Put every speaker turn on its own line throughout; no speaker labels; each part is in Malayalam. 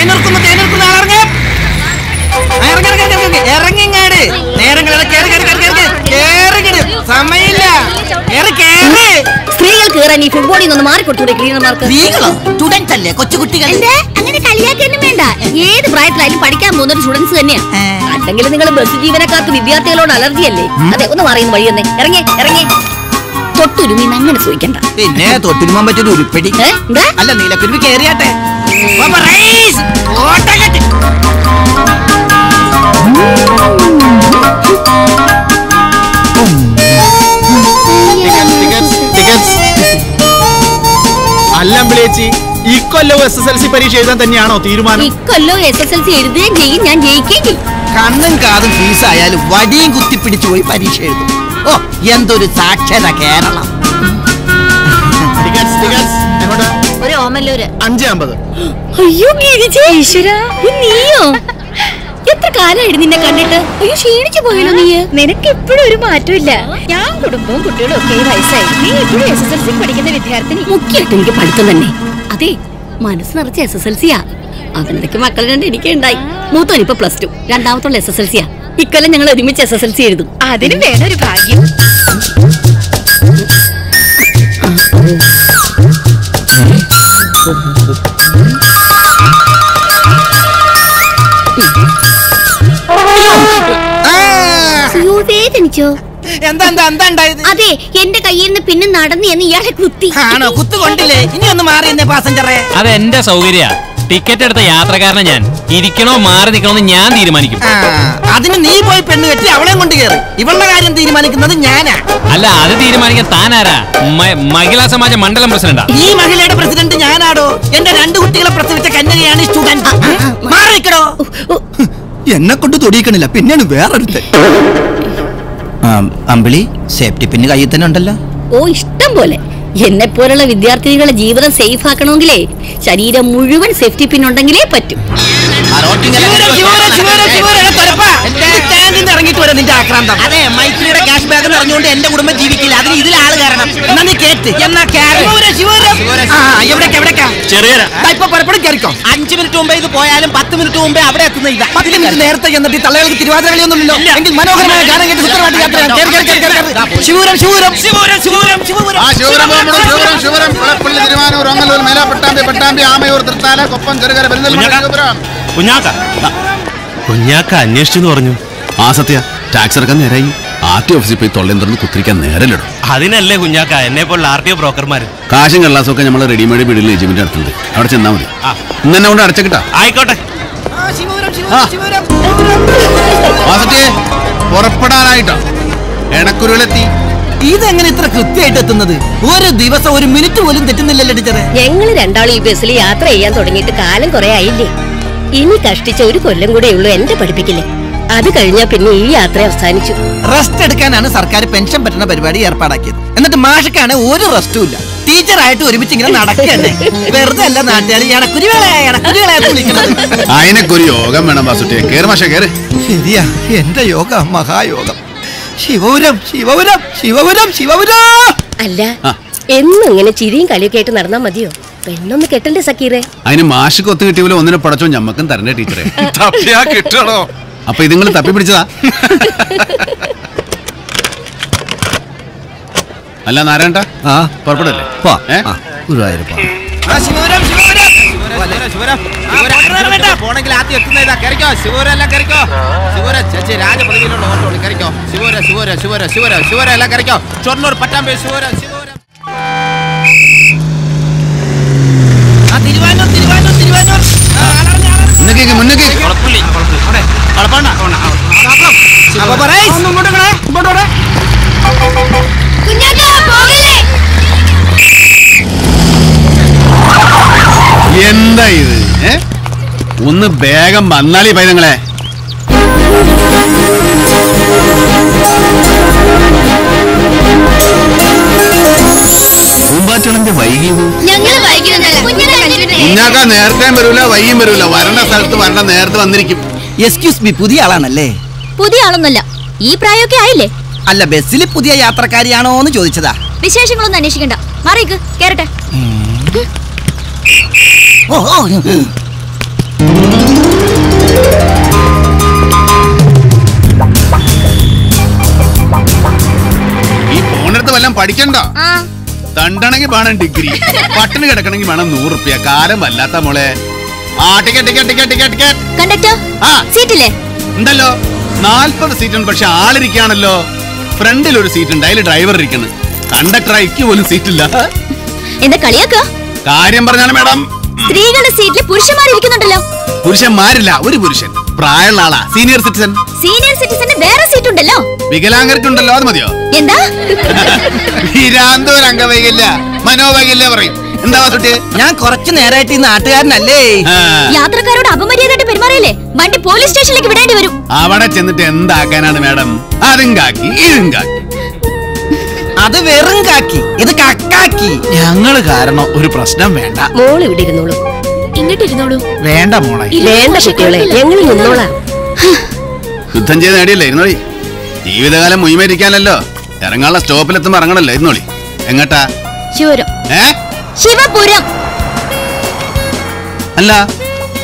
തേനീർക്കുന്നു തേനീർക്കുന്നു ഇറങ്ങി ഇറങ്ങിങ്ങാട്. നേരം സമയമില്ല.
സ്ത്രീകൾ കയറാൻ ഈ ഫുട്ബോളിൽ നിന്ന് മാറിക്കൊടുത്തൂടെ ക്ലീനർമാർക്ക്
സ്ത്രീകളോ? സ്റ്റുഡൻസ് അല്ലേ കൊച്ചുകുട്ടികൾ
അങ്ങനെ കളിയാക്കിയൊന്നും വേണ്ട. ഏത് പ്രായത്തിലായാലും പഠിക്കാൻ പോകുന്ന ഒരു സ്റ്റുഡൻസ് തന്നെയാ. അല്ലെങ്കിൽ നിങ്ങൾ ബസ് ജീവനക്കാർക്ക് വിദ്യാർത്ഥികളോട് അലർജി അല്ലേ? അതെ ഒന്ന് പറയുന്ന വഴി തന്നെ. ഇറങ്ങി ഇറങ്ങി. തൊട്ടുരുമി അങ്ങനെ ചോദിക്കണ്ട.
പിന്നെ തൊട്ടുരുമാൻ പറ്റൊരു ഉരുപ്പടി? അല്ല നീലക്കുരുമി കേറിയാട്ടെ.
അല്ല അമ്പിളേച്ചി ഇക്കൊല്ലവും എസ് എസ് എൽ സി പരീക്ഷ എഴുതാൻ തന്നെയാണോ തീരുമാനം?
ഇക്കൊല്ലോ എസ് എസ് എൽ സി എഴുതുകയും ചെയ്യും ഞാൻ ജയിക്കുകയും
കണ്ണും കാതും ഫീസായാലും വടിയും കുത്തിപ്പിടിച്ചു പോയി പരീക്ഷ എഴുതും. ഓ എന്തൊരു സാക്ഷര കേരളം.
ഒരു ഓമല്ലൂര്.
അഞ്ച് അമ്പത്.
അയ്യോ നീയോ? എത്ര കാലമായിട്ട് നിന്നെ കണ്ടിട്ട്? അയ്യോ ക്ഷീണിച്ചു പോയല്ലോ നീ
നിനക്ക് ഇപ്പോഴും ഒരു മാറ്റമില്ല. ഞാൻ കുടുംബവും കുട്ടികളും ഒക്കെ വയസ്സായി. നീ ഇപ്പോഴും എസ് എസ് എൽ സി പഠിക്കുന്ന വിദ്യാർത്ഥിനി.
മുഖ്യമായിട്ട് എനിക്ക് പഠിത്തം തന്നെ. അതെ മനസ്സ് നിറച്ച് എസ് എസ് എൽ സിയാ അവനൊക്കെ മക്കൾ രണ്ട് എനിക്ക് ഉണ്ടായി. മൂത്തോൻ ഇപ്പൊ പ്ലസ് ടു. രണ്ടാമത്തുള്ള എസ് എസ് എൽ സിയാ ഇക്കൊല്ലം ഞങ്ങൾ ഒരുമിച്ച് എസ് എസ് എൽ സി എഴുതും.
അതിനും വേറെ ഒരു ഭാഗ്യം.
വേദനിച്ചോ
എന്താ എന്താ എന്താ ഉണ്ടായത്?
അതെ എന്റെ കയ്യിൽ നിന്ന് പിന്നെ നടന്നു എന്ന് ഇയാളെ കുത്തി.
ആണോ? കുത്തു കൊണ്ടില്ലേ ഇനി ഒന്ന് മാറി എന്നെ പാസഞ്ചറെ
അത് എന്റെ സൗകര്യ. ടിക്കറ്റ് എടുത്ത യാത്രക്കാരനെ ഞാൻ ഇരിക്കണോ മാറി നിൽക്കണോന്ന് ഞാൻ തീരുമാനിക്കും.
ആ, അതിന് നീ പോയി പെണ്ണ് കെട്ടി അവളെ കൊണ്ട് കയറി ഇവളുടെ കാര്യം തീരുമാനിക്കുന്നത് ഞാനാ.
അല്ല അത് തീരുമാനിക്കാൻ താനാരാ? മ- മഹിളാ സമാജ മണ്ഡലം പ്രസിഡന്റാ.
ഈ മഹിളയുടെ പ്രസിഡന്റ് ഞാനാടോ? എന്റെ രണ്ട് കുട്ടികളെ പ്രസവിച്ച കന്യകയാണ് സ്റ്റുഡന്റ്. മാറിക്കടോ. എന്നെ കൊണ്ട് തൊടിയിക്കണില്ല. പിന്നെയാണ് വേറൊരുത്തൻ. അമ്പിളി സേഫ്റ്റി പിന്നെ കയ്യിൽ തന്നെ ഉണ്ടല്ലോ.
ഓ ഇഷ്ടം പോലെ. എന്നെ പോലുള്ള വിദ്യാർത്ഥികളുടെ ജീവിതം സേഫ് ആക്കണമെങ്കിലേ ശരീരം മുഴുവൻ സേഫ്റ്റി പിൻ ഉണ്ടെങ്കിലേ പറ്റും.
ഇറങ്ങിട്ട് വരാം നിന്റെ ആക്രാന്തം. അതെ മൈത്രിയുടെ ക്യാഷ് ബാഗ് അറിഞ്ഞുകൊണ്ട് എന്റെ കുടുംബം ജീവിക്കില്ല. അതിന് ഇതിൽ ആൾ കാരണം എന്നാ നീ കേട്ട്. എന്നാ എവിടേക്കാ എവിടേക്കാ?
ചെറിയ
ദാ ഇപ്പൊ പലപ്പോഴും കയറിക്കോ അഞ്ചു മിനിറ്റ് മുമ്പേ ഇത് പോയാലും പത്ത് മിനിറ്റ് മുമ്പേ അവിടെ എത്തുന്ന ഇതാ. പത്ത് മിനിറ്റ് നേരത്തെ ചെന്നിട്ട് ഈ തള്ളകൾക്ക് തിരുവാതിര കളിയൊന്നുമില്ലല്ലോ എങ്കിൽ മനോഹരമായ ഗാനം കേട്ട് സുന്ദരമായിട്ട് യാത്ര
തിരുവാനൂർ പട്ടാമ്പി ആമയൂർ തൃത്താല കൊപ്പം ചെറുകര പെരുന്തൽമണ്ണ ശിവപുരം.
കുഞ്ഞാക്ക കുഞ്ഞാക്ക അന്വേഷിച്ചെന്ന് പറഞ്ഞു.
ആ സത്യ. ടാക്സ് ഇറക്കാൻ നേരായി. ആർ ടി ഓഫീസിൽ പോയി തൊള്ളയും തുറന്ന് കുത്തിരിക്കാൻ നേരല്ലോ
അതിനല്ലേ കുഞ്ഞാക്ക എന്നെ പോലുള്ള ആർ ടി ഒ ബ്രോക്കർമാര്.
കാശും കള്ളാസും ഒക്കെ നമ്മൾ റെഡിമെയ്ഡ് വീടിൽ എജിമിന്റെ അടുത്തുണ്ട്. അവിടെ ചെന്നാൽ മതി.
ആ.
ഇന്ന് എന്നെ കൊണ്ട് അടച്ചക്കിട്ടാ.
ആയിക്കോട്ടെ.
പുറപ്പെടാനായിട്ടാ.
ഇതെങ്ങനെ ഇത്ര കൃത്യമായിട്ട് എത്തുന്നത്? ഒരു ദിവസം ഒരു മിനിറ്റ് പോലും തെറ്റുന്നില്ലല്ലോ ടീച്ചറെ.
ഞങ്ങൾ രണ്ടാളും ഈ ബസ്സിൽ യാത്ര ചെയ്യാൻ തുടങ്ങിയിട്ട് കാലം കുറെ ആയില്ലേ? ഇനി കഷ്ടിച്ച ഒരു കൊല്ലം കൂടെ ഉള്ളൂ എന്റെ പഠിപ്പിക്കില്ലേ അത് കഴിഞ്ഞാ പിന്നെ ഈ യാത്ര അവസാനിച്ചു.
റെസ്റ്റ് എടുക്കാനാണ് സർക്കാർ പെൻഷൻ പറ്റുന്ന പരിപാടി ഏർപ്പാടാക്കിയത്. എന്നിട്ട് മാഷക്കാണ് ഒരു റെസ്റ്റും ഇല്ല. ടീച്ചറായിട്ട് ഒരുമിച്ച് ഇങ്ങനെ നടക്കണ്ടേ? വെറുതെ അല്ല നാട്ടുകാർ
അതിനൊക്കെ യോഗം വേണം വാസുട്ടിയെ കേറ് മാഷ കേറ്.
ശരിയാ എന്റെ യോഗ മഹായോഗം. ശിവപുരം ശിവപുരം ശിവപുരം ശിവപുരം!
അല്ല. എന്നും ഇങ്ങനെ ചിരിയും കളിയൊക്കെ ആയിട്ട് നടന്നാ മതിയോ? പെണ്ണൊന്ന് കെട്ടണ്ടേ സക്കീറെ?
അതിന് മാഷക്ക് ഒത്തു കിട്ടിയ പോലെ ഒന്നിനെ പടച്ചോ ഞമ്മക്കും തരണ്ടേ ടീച്ചറെ.
കിട്ടണോ?
അപ്പൊ ഇത് നിങ്ങൾ തപ്പി പിടിച്ചതാ. അല്ല നാരായണ
ആ.
പുറപ്പെടല്ലേ?
പോ. ഗുരുവായൂരപ്പ
പോണെങ്കിൽ ആദ്യം എത്തുന്ന ഇതാ കയറിക്കോ ശിവപുരം എല്ലാം കയറിക്കോ ശിവപുരം ചേച്ചി രാജപദവിയിലുള്ള ഓട്ടോ കയറിക്കോ ശിവപുരം ശിവപുരം ശിവപുരം ശിവപുരം. ശിവപുരം എല്ലാം കയറിക്കോ ഷൊർണൂർ പട്ടാമ്പേ ശിവപുരം
ആ തിരുവാനൂർ തിരുവാനൂർ തിരുവാനൂർ.
മുന്നേക്ക് മുന്നേക്ക്
അപ്പൊ പറയ്. ഇങ്ങോട്ട് ഇങ്ങോട്ട്, ഇങ്ങോട്ട് ഇവിടെ.
എന്താ ഇത്? ഒന്ന് വേഗം വന്നാലേ പൈതങ്ങളെ. പൂമ്പാറ്റണന്റെ വൈകി
ഞങ്ങൾ
കുഞ്ഞാക്ക നേരത്തെ വരൂല വൈകിയും വരൂല. വരണ്ട സ്ഥലത്ത് വരണ്ട നേരത്തെ വന്നിരിക്കും.
എക്സ്ക്യൂസ് മീ പുതിയ ആളാണല്ലേ?
പുതിയ ആളൊന്നല്ല ഈ പ്രായമൊക്കെ ആയില്ലേ?
അല്ല ബസ്സിൽ പുതിയ യാത്രക്കാരിയാണോ എന്ന് ചോദിച്ചതാ.
വിശേഷങ്ങളൊന്നും അന്വേഷിക്കണ്ട. മാറിക്ക് കേറട്ടെ.
ഈ ഫോണെടുത്ത് വല്ലതും പഠിക്കണ്ട. തണ്ടണെങ്കിൽ വേണം ഡിഗ്രി. പട്ടിണി കിടക്കണമെങ്കിൽ വേണം നൂറ് റുപ്യ. കാലം വല്ലാത്ത മോളെ. ആ ticket ticket ticket ticket ticket
conductor
ആ.
സീറ്റില്ലേ?
ഉണ്ടല്ലോ. നാൽപ്പത് സീറ്റ് ഉണ്ട് പക്ഷെ ആളിരിക്കാണല്ലോ ഫ്രണ്ടിൽ ഒരു സീറ്റ് ഉണ്ട് അതിൽ ഡ്രൈവർ ഇരിക്കുന്നു. കണ്ടക്ടർ എനിക്ക് പോലും സീറ്റില്ല.
എന്താ കളിയാക്ക?
കാര്യം പറഞ്ഞാണ് മാഡം
സ്ത്രീകളുടെ സീറ്റിൽ പുരുഷന്മാർ ഇരിക്കുന്നുണ്ടല്ലോ
പുരുഷന്മാരില്ല ഒരു പുരുഷൻ. പ്രായമുള്ള ആളാ. സീനിയർ സിറ്റിസൺ
സീനിയർ സിറ്റിസന് വേറെ സീറ്റ് ഉണ്ടല്ലോ.
വികലാംഗർക്കുണ്ടല്ലോ അത് മതിയോ?
എന്താ?
വീരാന്തോ അംഗവൈകല്യ മനോവൈകല്യ പറയും. എന്താ വാസുട്ടി?
ഞാൻ കുറച്ചു നേരമായിട്ട് ഈ നാട്ടുകാരനല്ലേ?
യാത്രക്കാരോട് അപമര്യാദയായിട്ട് പെരുമാറിയല്ലേ? വണ്ടി പോലീസ് സ്റ്റേഷനിലേക്ക് വിടേണ്ടി വരും.
അവിടെ ചെന്നിട്ട് എന്താക്കാനാണ് മാഡം? അതും കാക്കി ഇതും കാക്കി.
അത് വെറും കാക്കി. ഇത് കക്കാക്കി.
ഞങ്ങൾ കാരണം ഒരു പ്രശ്നം വേണ്ട.
മോൾ ഇവിടെ ഇരുന്നോളൂ.
ഇങ്ങോട്ട് ഇരുന്നോളൂ.
വേണ്ട മോളെ.
വേണ്ട കുട്ടികളെ. ഞങ്ങൾ നിന്നോളാം.
യുദ്ധം ചെയ്ത് നേടിയല്ലേ ഇരുന്നോളി? ജീവിതകാലം മുയിമേരിക്കാനല്ലോ ഇറങ്ങാനുള്ള സ്റ്റോപ്പിലെത്തുമ്പോ ഇറങ്ങണല്ലോ ഇരുന്നോളി. എങ്ങട്ടാ?
ശിവരം
ഏ?
ശിവപുരം.
അല്ല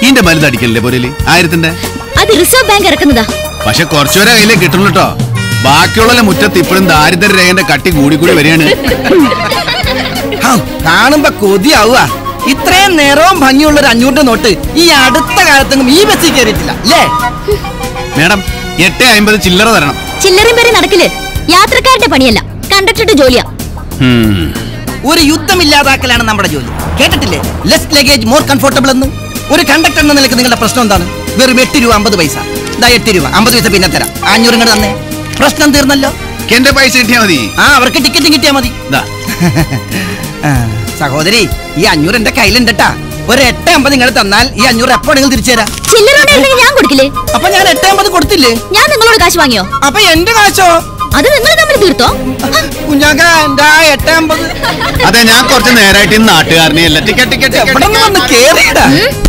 ഇതിന്റെ മരുന്നടിക്കല്ലേ പൊരലി? ആയിരത്തിന്റെ?
അത് റിസർവ് ബാങ്ക് ഇറക്കുന്നതാ.
പക്ഷെ കുറച്ചുപേരെ കയ്യിലേ കിട്ടുള്ളൂ കേട്ടോ ബാക്കിയുള്ള മുറ്റത്ത് ഇപ്പോഴും ദാരിദ്ര്യ രേഖന്റെ കട്ടി കൂടി കൂടി വരികയാണ്.
കാണുമ്പോ കൊതിയാവുക. ഇത്രയും നേരവും ഭംഗിയുള്ള ഒരു അഞ്ഞൂറിന്റെ നോട്ട് ഈ അടുത്ത കാലത്തെങ്കിലും ഈ ബസ്സിൽ കയറിയിട്ടില്ല അല്ലേ?
മേഡം എട്ട് അമ്പത് ചില്ലറ തരണം.
ചില്ലറയും പേര് നടക്കില്ലേ? യാത്രക്കാരുടെ പണിയല്ല കണ്ടക്ടറുടെ ജോലിയാ.
ഒരു യുദ്ധം ഇല്ലാതാക്കലാണ് നമ്മുടെ ജോലി. കേട്ടിട്ടില്ലേ? ലെസ് ലഗേജ് മോർ കംഫോർട്ടബിൾ എന്ന്. ഒരു കണ്ടക്ടർ എന്ന നിലയ്ക്ക് നിങ്ങളുടെ പ്രശ്നം എന്താണ്? വെറും എട്ട് രൂപ അമ്പത് പൈസ. ദാ എട്ട് രൂപ. അമ്പത് പൈസ പിന്നെ തരാം. അഞ്ഞൂറ് ഇങ്ങോട്ട് തന്നെ. പ്രശ്നം തീർന്നല്ലോ.
എന്റെ പൈസ കിട്ടിയാ മതി.
ആ അവർക്ക് ടിക്കറ്റും കിട്ടിയാ മതി.
ദാ.
സഹോദരി ഈ അഞ്ഞൂറ് എന്റെ കയ്യിലുണ്ടട്ടാ. ഒരു എട്ട് അമ്പത് നിങ്ങൾ തന്നാൽ ഈ അഞ്ഞൂറ് എപ്പോ നിങ്ങൾ തിരിച്ചു തരാം.
ചില്ലറ ഞാൻ കൊടുക്കില്ലേ?
അപ്പൊ ഞാൻ എട്ട് അമ്പത് കൊടുത്തില്ലേ?
ഞാൻ നിങ്ങളോട് കാശ് വാങ്ങിയോ?
അപ്പൊ എന്റെ കാശോ?
അത് നിങ്ങൾ തമ്മിൽ തീർത്തോ?
അതെ ഞാൻ കുറച്ച് നേരായിട്ട് ഈ നാട്ടുകാരനെ അല്ല ടിക്കറ്റ് ടിക്കറ്റ്
എവിടെ നിന്ന് കേറിയടാ?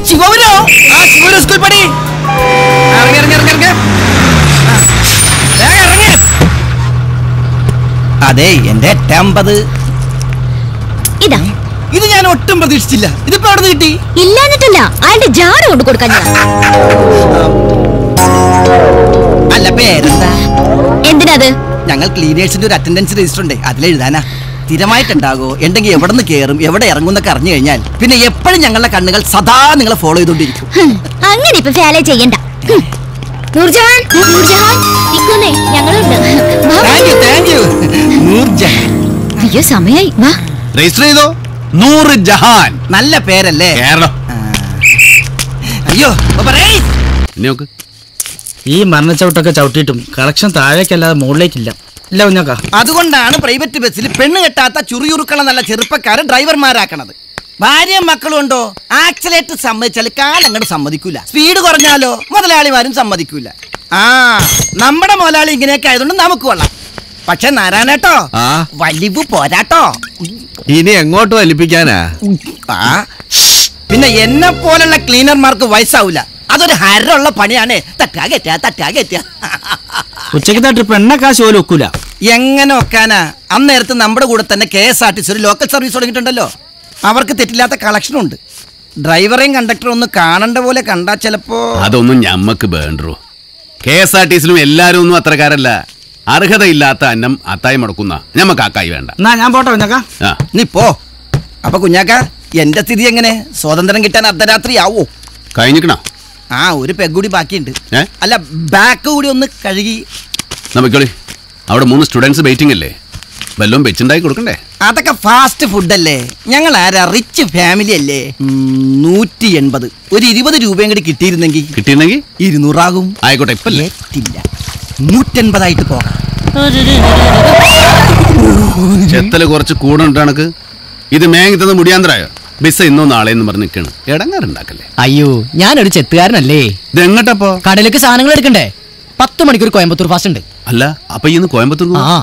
ശിവപുരോ? ആ സ്കൂൾ പടി ഇറങ്ങി ഇറങ്ങി ഇറങ്ങി ഇറങ്ങി ആ, വേഗം ഇറങ്ങ്. അതെ എന്റെ എട്ടമ്പത്
ഇതാ.
ഇത് ഞാൻ ഒട്ടും പ്രതീക്ഷിച്ചില്ല. ഇതിപ്പോ അവിടെ കിട്ടി?
ഇല്ലാന്നിട്ടില്ല അയാളുടെ ജാട കൊണ്ട് കൊടുക്കാൻ ഞാൻ.
അല്ല പേരെന്താ?
എന്തിനത്?
ഞങ്ങൾ ക്ലീനേഴ്സിന്റെ ഒരു അറ്റൻഡൻസ് രജിസ്റ്റർ ഉണ്ട്. അതിലെഴുതാനാ സ്ഥിരമായിട്ടുണ്ടാകോ? എന്തെങ്കിലും എവിടെ നിന്ന് കയറും എവിടെ ഇറങ്ങും എന്നൊക്കെ അറിഞ്ഞു കഴിഞ്ഞാൽ പിന്നെ എപ്പോഴും ഞങ്ങളുടെ കണ്ണുകൾ സദാ നിങ്ങളെ ഫോളോ ചെയ്തോണ്ടിരിക്കും
അങ്ങനെ ഇപ്പൊ ഫാലോ ചെയ്യണ്ട. നൂർജഹാൻ നൂർജഹാൻ ഇക്കുന്നേ ഞങ്ങളുണ്ട്.
Thank you thank you Noorjahan.
അയ്യോ സമയായി. വാ.
രജിസ്റ്റർ ചെയ്തോ? നൂറ് ജഹാൻ
നല്ല പേരല്ലേ?
കേരളം.
അയ്യോ
നോക്ക്.
ഈ മരണച്ചവിട്ടൊക്കെ ചവിട്ടിയിട്ടും കളക്ഷൻ താഴേക്കല്ലാതെ മുകളിലേക്കില്ല. ഇല്ല കുഞ്ഞാക്ക
അതുകൊണ്ടാണ് പ്രൈവറ്റ് ബസ്സിൽ പെണ്ണ് കെട്ടാത്ത ചുറിയുറുക്കള നല്ല ചെറുപ്പക്കാരെ ഡ്രൈവർമാരാക്കണത്. ഭാര്യയും മക്കളും ഉണ്ടോ? ആക്സിലേറ്റർ സമ്മതിച്ചാൽ കാലങ്ങോട്ട് സമ്മതിക്കൂല. സ്പീഡ് കുറഞ്ഞാലോ മുതലാളിമാരും സമ്മതിക്കൂല. ആ നമ്മുടെ മുതലാളി ഇങ്ങനെയൊക്കെ ആയതുകൊണ്ട് നമുക്ക് കൊള്ളാം. പക്ഷെ നാരായണേട്ടോ
ആ?
വലിവ് പോരാട്ടോ.
ഇനി എങ്ങോട്ട് വലിപ്പിക്കാനാ?
ആ പിന്നെ എന്നെ പോലുള്ള ക്ലീനർമാർക്ക് വയസ്സാവൂല. അതൊരു ഹരമുള്ള പണിയാണ്. തട്ടാ കെറ്റാ തട്ടാ കെറ്റാ
ഉച്ചക്കത്തെ ട്രിപ്പ് എണ്ണ കാശ് പോലും ഒക്കൂല.
എങ്ങനെ ഒക്കാനാ? അന്നേരത്ത് നമ്മുടെ കൂടെ തന്നെ K S R T C ഒരു ലോക്കൽ സർവീസ് തുടങ്ങിയിട്ടുണ്ടല്ലോ. അവർക്ക് തെറ്റില്ലാത്ത കളക്ഷൻ ഉണ്ട്. ഡ്രൈവറേയും കണ്ടക്ടറും ഒന്ന് കാണണ്ട പോലെ കണ്ടാ ചിലപ്പോ
അതൊന്നും ഞമ്മക്ക് വേണ്ടു. കെ എസ് ആർ ടി സിലും എല്ലാരും ഒന്നും അത്രക്കാരല്ല. അർഹതയില്ലാത്ത അന്നം അത്തായി മുടക്കുന്ന. ഞമ്മക്ക് ആക്കായി വേണ്ട.
എന്നാ ഞാൻ പോട്ടെ കുഞ്ഞാക്ക.
നീ പോ. അപ്പൊ കുഞ്ഞാക്ക എന്റെ സ്ഥിതി എങ്ങനെ? സ്വാതന്ത്ര്യം കിട്ടാൻ അർദ്ധരാത്രി ആവോ?
കഴിഞ്ഞിക്കണോ?
ആ ഒരു പെഗ് കൂടി ബാക്കിയുണ്ട് അല്ല ബാക്ക് കൂടി ഒന്ന് കഴുകി
നമുക്കളി അവിടെ മൂന്ന് സ്റ്റുഡൻസ് വെയിറ്റിംഗ് അല്ലേ? വല്ലതും വെച്ചുണ്ടാക്കി കൊടുക്കണ്ടേ?
അതൊക്കെ ഫാസ്റ്റ് ഫുഡ് അല്ലേ? ഞങ്ങൾ ആരാ റിച്ച് ഫാമിലി അല്ലേ? നൂറ്റി എൺപത് ഒരു ഇരുപത് രൂപയും കൂടി കിട്ടിയിരുന്നെങ്കിൽ
കിട്ടിയിരുന്നെങ്കിൽ?
ഇരുന്നൂറാകും.
ആയിക്കോട്ടെ ഇപ്പൊ
എത്തില്ല നൂറ്റൻപതായിട്ട് പോകാം.
ചെത്തൽ കുറച്ച് കൂടുണ്ട് കണക്ക് ഇത് മേങ്ങി തന്ന് മുടിയാന്തരായോ? ബിസ് ഇന്നോ നാളെ എന്ന് പറഞ്ഞ് നിൽക്കണം ഇടങ്ങാറുണ്ടാക്കല്ലേ
അയ്യോ ഞാനൊരു ചെത്തുകാരനല്ലേ?
ഇത് എങ്ങട്ടപ്പോ?
കടലേക്ക് സാധനങ്ങൾ എടുക്കണ്ടേ? പത്ത് മണിക്കൂർ കോയമ്പത്തൂർ ഫാസ്റ്റ് ഉണ്ട്.
അല്ല അപ്പൊ ഇന്ന് കോയമ്പത്തൂർ
ആ.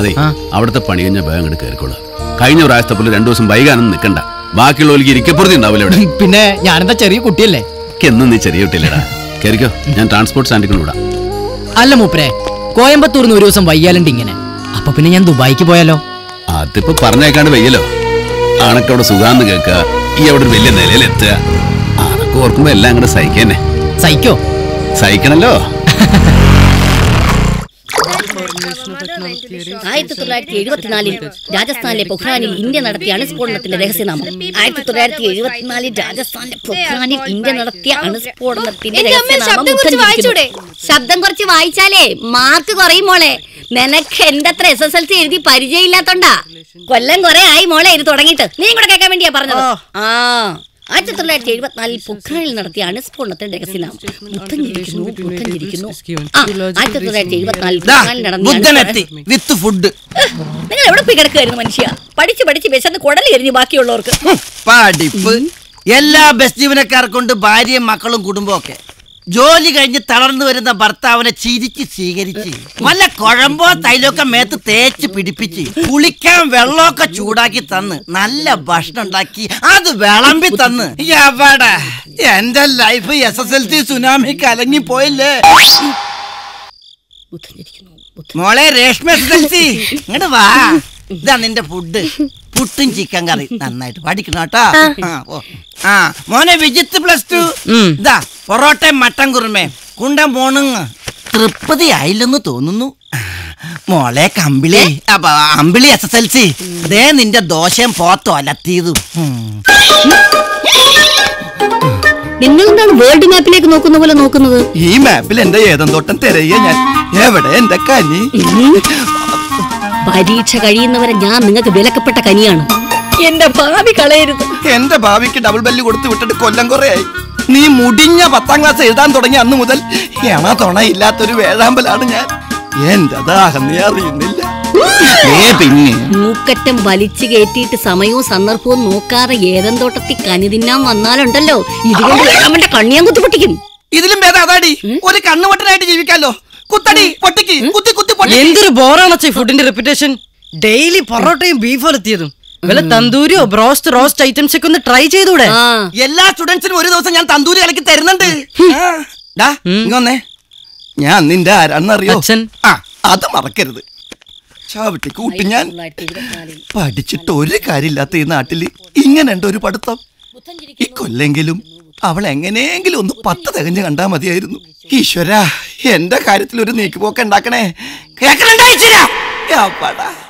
അതെ. അവിടുത്തെ പണി കഴിഞ്ഞ വേഗം അങ്ങോട്ട് കയറിക്കോളൂ കഴിഞ്ഞ പ്രാവശ്യത്തെ പോലെ രണ്ടു ദിവസം വൈകാനൊന്നും നിൽക്കണ്ട ബാക്കിയുള്ളവർക്ക് ഇരിക്കപ്പുറത്തി ഉണ്ടാവില്ല ഇവിടെ.
പിന്നെ ഞാനെന്താ ചെറിയ കുട്ടിയല്ലേ?
എന്നും നീ ചെറിയ കുട്ടിയല്ലേടാ. കയറിക്കോ ഞാൻ ട്രാൻസ്പോർട്ട് സ്റ്റാൻഡിൽ വിടാം.
അല്ല മൂപ്പരെ കോയമ്പത്തൂർന്ന് ഒരു ദിവസം വയ്യാലുണ്ട് ഇങ്ങനെ. അപ്പൊ പിന്നെ ഞാൻ ദുബായിക്ക് പോയാലോ?
അതിപ്പോ പറഞ്ഞേക്കാണ്ട് വയ്യല്ലോ. ആണൊക്കെ അവിടെ സുഖാന്ന് കേൾക്കുക ഈ അവിടെ വലിയ നിലയിലെത്തുക. ആണൊക്കെ ഓർക്കുമ്പോ എല്ലാം അങ്ങോട്ട് സഹിക്കന്നെ.
സഹിക്കോ?
സഹിക്കണല്ലോ.
ആയിരത്തി തൊള്ളായിരത്തി എഴുപത്തിനാലിൽ രാജസ്ഥാനിലെ പൊഖ്രാനിൽ ഇന്ത്യ നടത്തിയ അണുസ്ഫോടനത്തിന്റെ രഹസ്യനാമം. ആയിരത്തി തൊള്ളായിരത്തി എഴുപത്തിനാലിൽ രാജസ്ഥാനിലെ പൊഖ്രാനിൽ ഇന്ത്യ നടത്തിയ അണുസ്ഫോടനത്തിന്റെ?
ശബ്ദം കുറച്ച്
വായിച്ചാലേ മാർക്ക് കുറയും മോളെ. നിനക്ക് എന്റെ അത്ര എസ് എസ് എൽ സി എഴുതി പരിചയമില്ലാത്തോണ്ടാ? കൊല്ലം കുറെ ആയി മോളെ ഇത് തുടങ്ങിയിട്ട്. നീ കൂടെ കേൾക്കാൻ വേണ്ടിയാ പറഞ്ഞത്? ആ. ആയിരത്തി തൊള്ളായിരത്തി എഴുപത്തിനാലിൽ പൊഖ്രാനിൽ നടത്തിയ അണുസ്ഫോടനത്തിന്റെ രഹസ്യനാമം. പുത്തഞ്ചിരിക്കുന്നു പുത്തഞ്ചിരിക്കുന്നു ആ ആയിരത്തി തൊള്ളായിരത്തി എഴുപത്തിനാലിൽ പൊഖ്രാനിൽ നടന്ന
വിത്ത് ഫുഡ്.
നിങ്ങൾ എവിടെ പോയി കിടക്കുമായിരുന്നു മനുഷ്യ? പഠിച്ച് പഠിച്ച് വിശന്ന് കുടലി എരിഞ്ഞു ബാക്കിയുള്ളവർക്ക്.
പഠിപ്പ് എല്ലാ ബസ് ജീവനക്കാർക്കുണ്ട് ഭാര്യയും മക്കളും കുടുംബവും ഒക്കെ. ജോലി കഴിഞ്ഞ് തളർന്നു വരുന്ന ഭർത്താവിനെ ചിരിച്ച് സ്വീകരിച്ച് വല്ല കുഴമ്പോ തൈലൊക്കെ മേത്ത് തേച്ച് പിടിപ്പിച്ച് കുളിക്കാൻ വെള്ളമൊക്കെ ചൂടാക്കി തന്ന് നല്ല ഭക്ഷണം ഉണ്ടാക്കി അത് വിളമ്പി തന്ന്. എവിടെ? എന്റെ life S S L C tsunami കലങ്ങി പോയില്ലേ മോളെ Reshma S S L C ഇങ്ങോട്ട് വാ. ഇതാ നിന്റെ ഫുഡ് പുട്ടും ചിക്കൻ കറി. നന്നായിട്ട് പഠിക്കണം കേട്ടോ. ആ, മോനെ വിജിത്ത് പ്ലസ് ടു ഇതാ പൊറോട്ടയും മട്ടൻ കുറുമേ കുണ്ടൻ പോണുങ്ങ തൃപ്തി ആയില്ലെന്ന് തോന്നുന്നു. മോളെ കമ്പിളി. അപ്പൊ Ambili S S L C ഇതേ നിന്റെ ദോശയും പോത്തോ അലത്തിയതും.
നിങ്ങൾ എന്താണ് വേൾഡ് മാപ്പിലേക്ക് നോക്കുന്ന പോലെ നോക്കുന്നത്?
ഈ മാപ്പിൽ എന്റെ ഏതം തോട്ടം തിരയ ഞാൻ. എവിടെ എന്റെ കനി?
പരീക്ഷ കഴിയുന്നവരെ ഞാൻ നിങ്ങൾക്ക് വിലക്കപ്പെട്ട കനിയാണ്. എന്റെ ഭാവി കളയരുത്.
എന്റെ ഭാവിക്ക് ഡബിൾ ബെല്ല് കൊടുത്തു വിട്ടിട്ട് കൊല്ലം കുറയായി. നീ മുടിഞ്ഞ പത്താം ക്ലാസ് എഴുതാൻ തുടങ്ങി അന്ന് മുതൽ എണ തുണ ഇല്ലാത്തൊരു വേഴാമ്പലാണ് ഞാൻ. എന്റെ ദാഹം നീ അറിയുന്നില്ല. ഏ പിന്നെ?
മൂക്കറ്റം വലിച്ചു കയറ്റിയിട്ട് സമയവും സന്ദർഭവും നോക്കാതെ ഏതെന്തോട്ടത്തിൽ കനി തിന്നാൻ വന്നാലുണ്ടല്ലോ. ഇതുകൊണ്ട് വേഴാമ്പന്റെ കണ്ണിയാൻ കുത്തിപ്പൊട്ടിക്കും.
ഇതിലും ഭേദം അതാടി. ഒരു കണ്ണുപൊട്ടനായിട്ട് ജീവിക്കാലോ. കുത്തടി പൊട്ടിക്ക് കുത്തി കുത്തി പൊട്ടി
എന്തൊരു ബോറാണ് ഫുഡിന്റെ റെപ്യൂട്ടേഷൻ ഡെയിലി പൊറോട്ടയും ബീഫ് എത്തിയതും. വല്ല തന്തൂരിയോ ബ്രോസ്റ്റ് റോസ്റ്റ് ഐറ്റംസ് ഒക്കെ ഒന്ന് ട്രൈ ചെയ്തൂടെ?
ആ.
എല്ലാ സ്റ്റുഡൻസിനും ഒരു ദിവസം ഞാൻ തന്തൂരി ഇളക്കി തരുന്നുണ്ട്. ഡാ, ഇങ്ങ് വന്നേ. ഞാൻ നിന്റെ ആരാന്നറിയോ
അച്ഛൻ.
ആ അത് മറക്കരുത്. ചാവിട്ടി കൂട്ടി ഞാൻ പഠിച്ചിട്ട് ഒരു കാര്യമില്ലാത്ത ഈ നാട്ടിൽ ഇങ്ങനെ ഉണ്ട് ഒരു പഠിത്തം. ഈ കൊല്ലെങ്കിലും അവൾ എങ്ങനെയെങ്കിലും ഒന്ന് പത്ത് തികഞ്ഞ് കണ്ടാ മതിയായിരുന്നു. ഈശ്വര എന്റെ കാര്യത്തിൽ ഒരു നീക്കുപോക്ക് ഉണ്ടാക്കണേ. കേക്കണുണ്ടായിച്ചില്ല